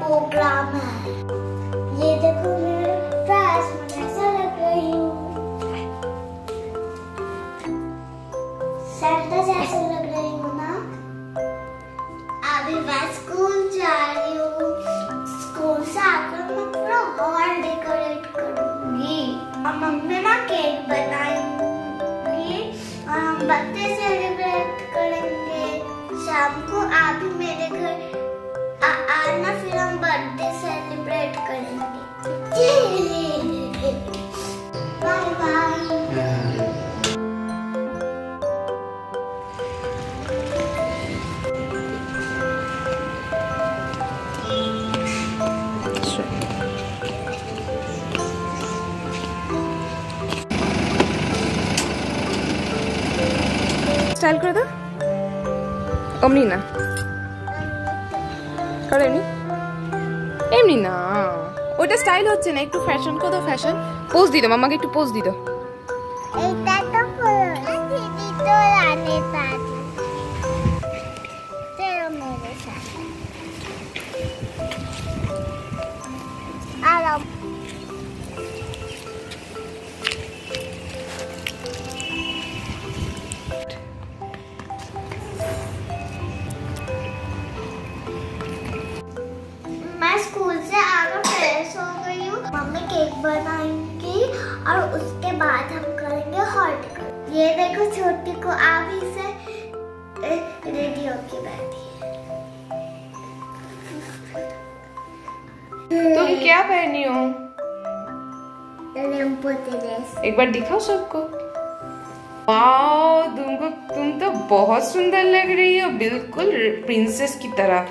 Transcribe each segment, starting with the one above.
Programme है। ये देखो मेरा ड्रेस मैं कैसा लग रही हूँ। सैंटा जैसे लग रही हूँ ना। अभी मैं स्कूल जा रही हूँ। स्कूल से आकर मैं पूरा हॉल डेकोरेट करूँगी। और मम्मी ना केक बनाएँगी। और हम बर्थडे सेलिब्रेट স্টাইল করে দাও। অমনি না। করে এমনি। এমনি না। ওইটা স্টাইল হচ্ছে না, একটু ফ্যাশন করে দাও ফ্যাশন পোজ দিই দাও আমাকে একটু পোজ দিই দাও। আর केक बनाएँगी और उसके बाद हम करेंगे हॉट ये देखो छोटी को आप ही से रेडी होके बैठी तुम क्या पहनी हो? एक बार दिखाओ सबको. वाओ तुमको तुम तो बहुत सुंदर लग रही हो. बिल्कुल प्रिंसेस की तरह.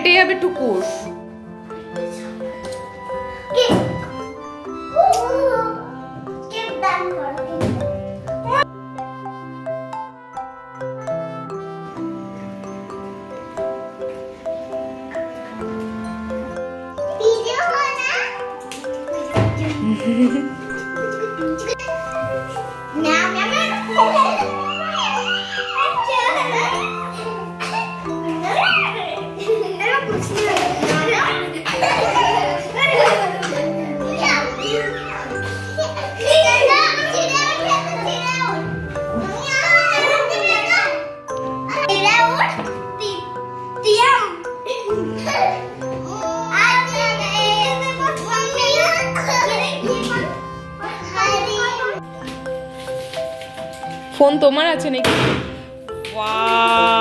এটাই হবে টুকুর ফোন তোমার আছে নাকি? ওয়াও